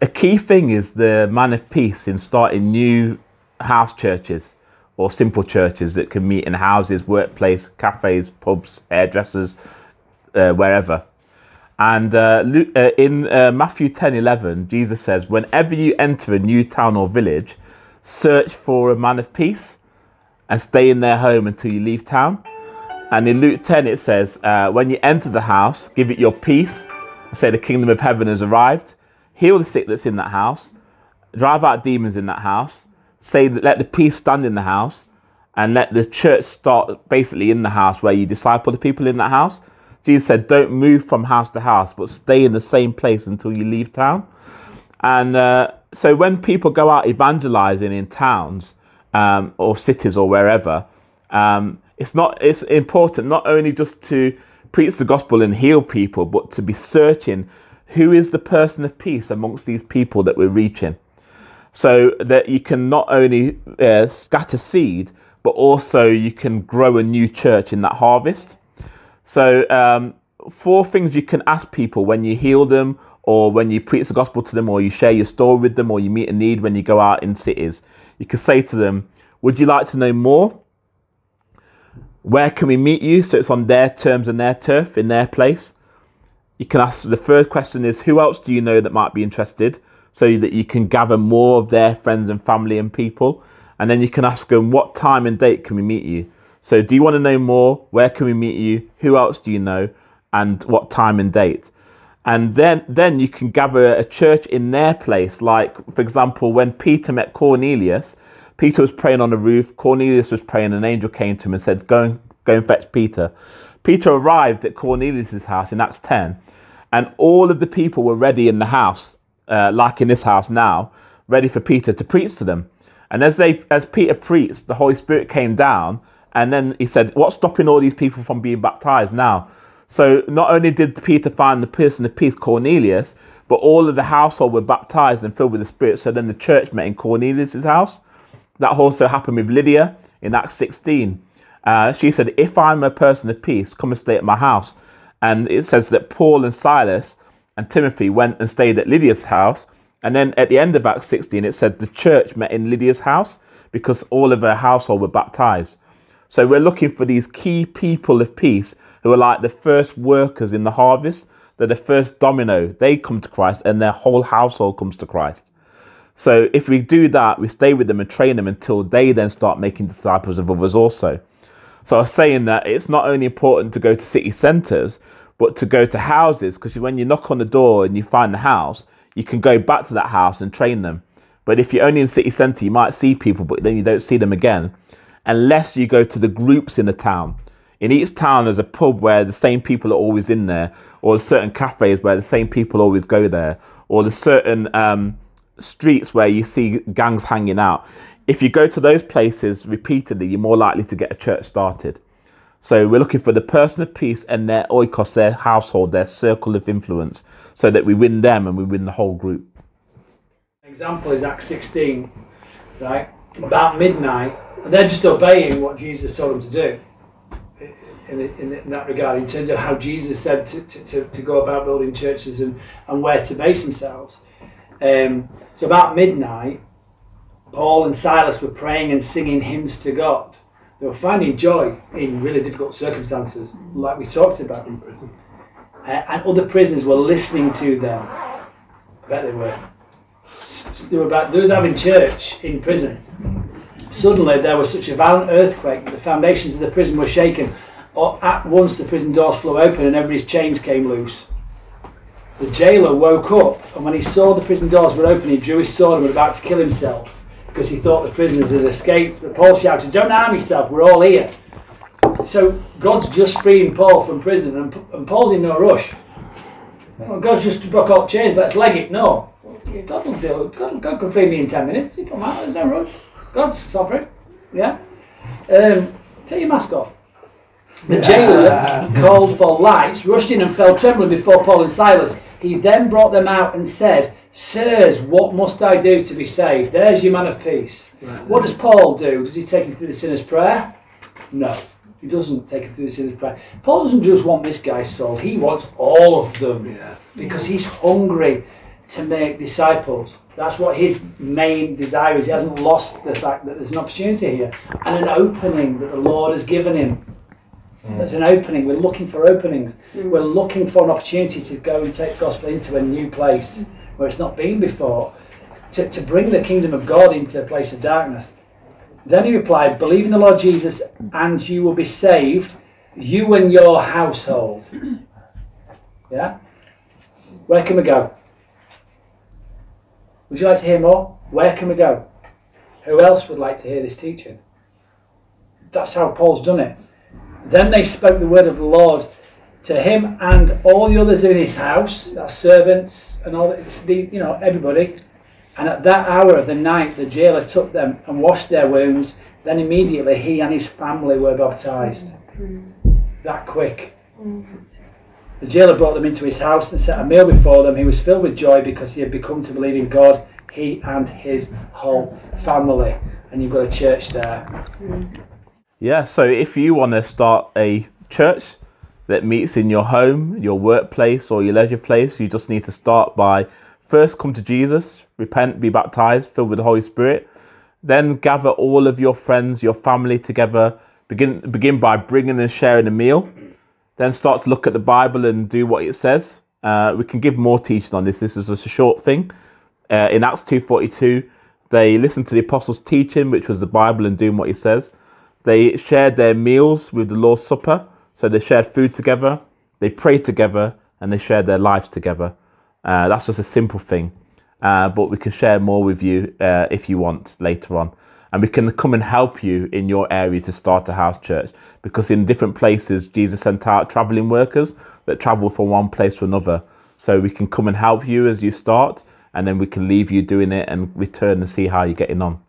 a key thing is the man of peace in starting new house churches or simple churches that can meet in houses, workplace, cafes, pubs, hairdressers, uh, wherever. And uh, uh, in uh, Matthew 10 11, Jesus says, Whenever you enter a new town or village, search for a man of peace and stay in their home until you leave town. And in Luke 10, it says, uh, When you enter the house, give it your peace and say, The kingdom of heaven has arrived. Heal the sick that's in that house, drive out demons in that house, say, Let the peace stand in the house, and let the church start basically in the house where you disciple the people in that house. Jesus said, Don't move from house to house, but stay in the same place until you leave town. And uh, so when people go out evangelizing in towns um, or cities or wherever, um, it's not it's important not only just to preach the gospel and heal people, but to be searching who is the person of peace amongst these people that we're reaching, so that you can not only uh, scatter seed, but also you can grow a new church in that harvest. So, um, four things you can ask people when you heal them, or when you preach the gospel to them, or you share your story with them, or you meet a need when you go out in cities. You can say to them, Would you like to know more? Where can we meet you? So it's on their terms and their turf, in their place. You can ask the first question is, Who else do you know that might be interested? So that you can gather more of their friends and family and people. And then you can ask them, What time and date can we meet you? So, do you want to know more? Where can we meet you? Who else do you know? And what time and date? And then, then you can gather a church in their place. Like, for example, when Peter met Cornelius, Peter was praying on the roof. Cornelius was praying. An angel came to him and said, "Go and go and fetch Peter." Peter arrived at Cornelius's house in Acts ten, and all of the people were ready in the house, uh, like in this house now, ready for Peter to preach to them. And as they, as Peter preached, the Holy Spirit came down and then he said, What's stopping all these people from being baptized now? So not only did Peter find the person of peace, Cornelius, but all of the household were baptized and filled with the Spirit. So then the church met in Cornelius' house. That also happened with Lydia in Acts 16. Uh, she said, If I'm a person of peace, come and stay at my house. And it says that Paul and Silas and Timothy went and stayed at Lydia's house. And then at the end of Acts 16, it said the church met in Lydia's house because all of her household were baptized. So we're looking for these key people of peace who are like the first workers in the harvest. They're the first domino. They come to Christ and their whole household comes to Christ. So if we do that, we stay with them and train them until they then start making disciples of others also. So I was saying that it's not only important to go to city centres, but to go to houses, because when you knock on the door and you find the house, you can go back to that house and train them. But if you're only in city centre, you might see people, but then you don't see them again unless you go to the groups in the town. In each town, there's a pub where the same people are always in there, or certain cafes where the same people always go there, or there's certain um, streets where you see gangs hanging out. If you go to those places repeatedly, you're more likely to get a church started. So we're looking for the person of peace and their oikos, their household, their circle of influence, so that we win them and we win the whole group. Example is Acts 16, right? About midnight, and they're just obeying what Jesus told them to do in, in, in that regard, in terms of how Jesus said to, to, to, to go about building churches and, and where to base themselves. Um, so about midnight, Paul and Silas were praying and singing hymns to God. They were finding joy in really difficult circumstances, like we talked about in prison. Uh, and other prisoners were listening to them. I bet they were. They were, about, were having church in prison. Suddenly, there was such a violent earthquake that the foundations of the prison were shaken. At once, the prison doors flew open and everybody's chains came loose. The jailer woke up, and when he saw the prison doors were open, he drew his sword and was about to kill himself because he thought the prisoners had escaped. But Paul shouted, Don't harm yourself, we're all here. So God's just freeing Paul from prison, and, and Paul's in no rush. Well, God's just broke all chains, let's leg it. No. God will do God, God can free me in 10 minutes. He put out, there's no rush. God's sovereign. Yeah? Um, take your mask off. The jailer called for lights, rushed in and fell trembling before Paul and Silas. He then brought them out and said, Sirs, what must I do to be saved? There's your man of peace. Right. What does Paul do? Does he take him through the sinner's prayer? No. He doesn't take him through the sinner's prayer. Paul doesn't just want this guy's soul, he wants all of them. Yeah. Because he's hungry to make disciples. That's what his main desire is. He hasn't lost the fact that there's an opportunity here and an opening that the Lord has given him. Mm. There's an opening. We're looking for openings. Mm. We're looking for an opportunity to go and take gospel into a new place mm. where it's not been before, to, to bring the kingdom of God into a place of darkness. Then he replied, Believe in the Lord Jesus and you will be saved, you and your household. Yeah? Where can we go? Would you like to hear more? Where can we go? Who else would like to hear this teaching? That's how Paul's done it. Then they spoke the word of the Lord to him and all the others in his house, that's servants and all the, you know, everybody. And at that hour of the night, the jailer took them and washed their wounds. Then immediately he and his family were baptized. That quick. The jailer brought them into his house and set a meal before them. He was filled with joy because he had become to believe in God, he and his whole family. And you've got a church there. Yeah, so if you want to start a church that meets in your home, your workplace, or your leisure place, you just need to start by first come to Jesus, repent, be baptized, filled with the Holy Spirit. Then gather all of your friends, your family together. Begin begin by bringing and sharing a meal. Then start to look at the Bible and do what it says. Uh, we can give more teaching on this. This is just a short thing. Uh, in Acts two forty two, they listened to the apostles' teaching, which was the Bible and doing what he says. They shared their meals with the Lord's Supper. So they shared food together, they prayed together, and they shared their lives together. Uh, that's just a simple thing. Uh, but we can share more with you uh, if you want later on. And we can come and help you in your area to start a house church. Because in different places, Jesus sent out traveling workers that travel from one place to another. So we can come and help you as you start, and then we can leave you doing it and return and see how you're getting on.